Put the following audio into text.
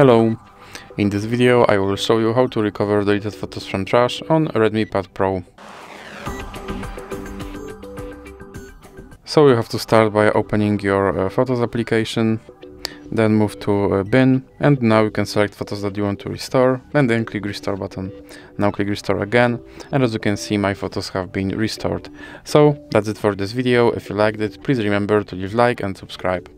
Hello! In this video I will show you how to recover deleted photos from trash on Redmi Pad Pro. So you have to start by opening your uh, Photos application, then move to uh, bin and now you can select photos that you want to restore and then click restore button. Now click restore again and as you can see my photos have been restored. So that's it for this video, if you liked it please remember to leave like and subscribe.